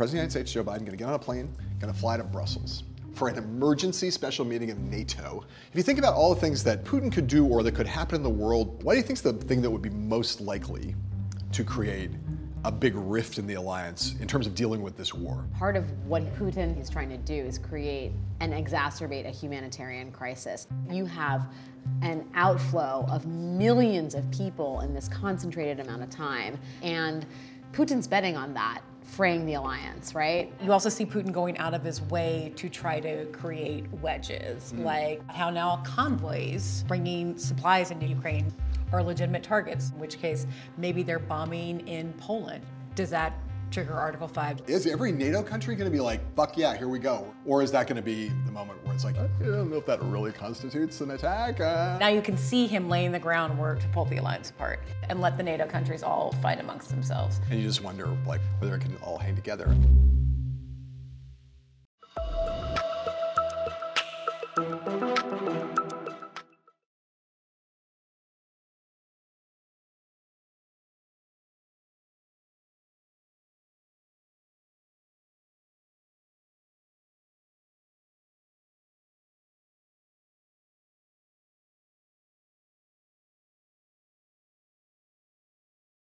President of the United States, Joe Biden, gonna get on a plane, gonna fly to Brussels for an emergency special meeting of NATO. If you think about all the things that Putin could do or that could happen in the world, what do you think is the thing that would be most likely to create a big rift in the alliance in terms of dealing with this war? Part of what Putin is trying to do is create and exacerbate a humanitarian crisis. You have an outflow of millions of people in this concentrated amount of time, and Putin's betting on that fraying the alliance, right? You also see Putin going out of his way to try to create wedges, mm. like how now convoys bringing supplies into Ukraine are legitimate targets, in which case maybe they're bombing in Poland. Does that trigger Article 5. Is every NATO country going to be like, fuck yeah, here we go? Or is that going to be the moment where it's like, I don't know if that really constitutes an attack? Uh... Now you can see him laying the groundwork to pull the alliance apart and let the NATO countries all fight amongst themselves. And you just wonder like whether it can all hang together.